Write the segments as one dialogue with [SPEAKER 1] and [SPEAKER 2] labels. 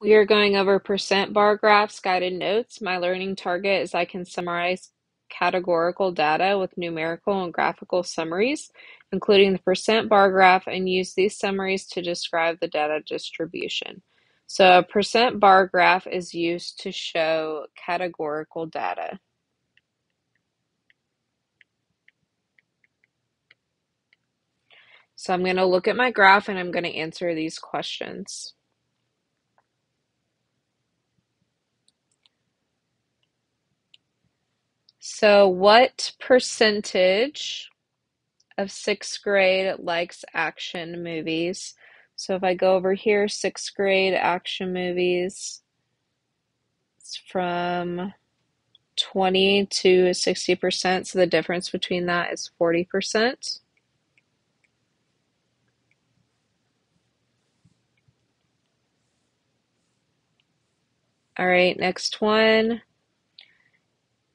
[SPEAKER 1] We are going over percent bar graphs, guided notes. My learning target is I can summarize categorical data with numerical and graphical summaries, including the percent bar graph, and use these summaries to describe the data distribution. So a percent bar graph is used to show categorical data. So I'm going to look at my graph and I'm going to answer these questions. So, what percentage of sixth grade likes action movies? So, if I go over here, sixth grade action movies, it's from 20 to 60%. So, the difference between that is 40%. All right, next one.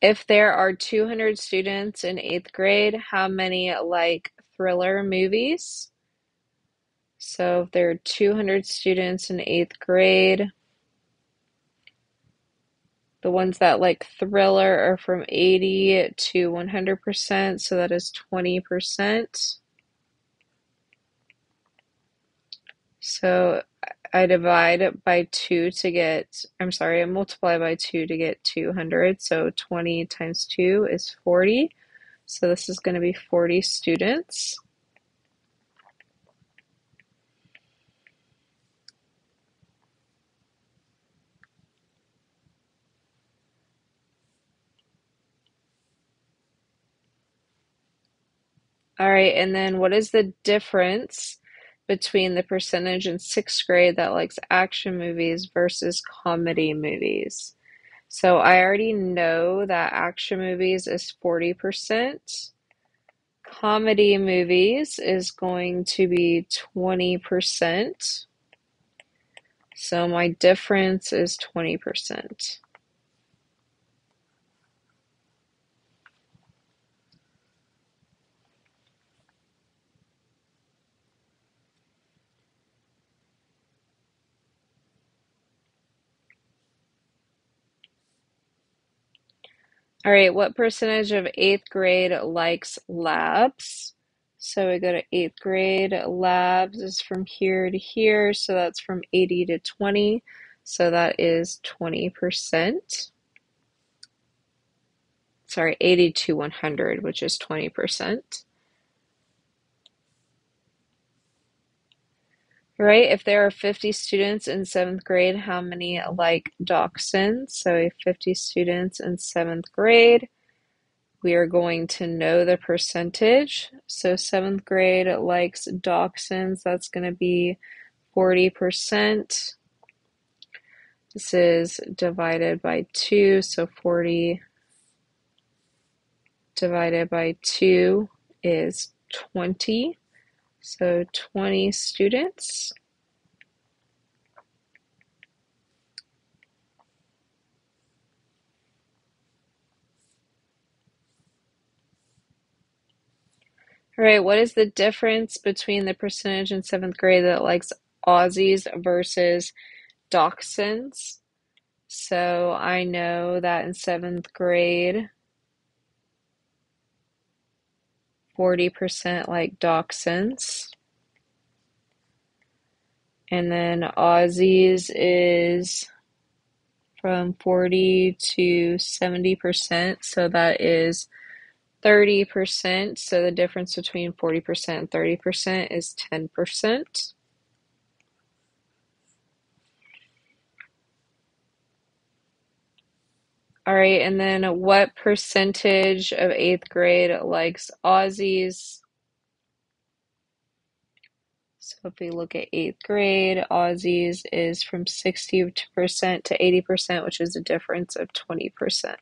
[SPEAKER 1] If there are 200 students in eighth grade, how many like thriller movies? So if there are 200 students in eighth grade, the ones that like thriller are from 80 to 100%, so that is 20%. So I divide by 2 to get, I'm sorry, I multiply by 2 to get 200. So 20 times 2 is 40. So this is going to be 40 students. All right, and then what is the difference between the percentage in sixth grade that likes action movies versus comedy movies. So I already know that action movies is 40%. Comedy movies is going to be 20%. So my difference is 20%. All right, what percentage of eighth grade likes labs? So we go to eighth grade. Labs is from here to here, so that's from 80 to 20. So that is 20%. Sorry, 80 to 100, which is 20%. Right, if there are 50 students in seventh grade, how many like dachshunds? So if 50 students in seventh grade, we are going to know the percentage. So seventh grade likes dachshunds, that's going to be 40%. This is divided by 2, so 40 divided by 2 is 20. So 20 students. All right, what is the difference between the percentage in seventh grade that likes Aussies versus dachshunds? So I know that in seventh grade, 40% like dachshunds. And then Aussies is from 40 to 70%, so that is 30%. So the difference between 40% and 30% is 10%. All right, and then what percentage of eighth grade likes Aussies? So if we look at eighth grade, Aussies is from 60% to 80%, which is a difference of 20%.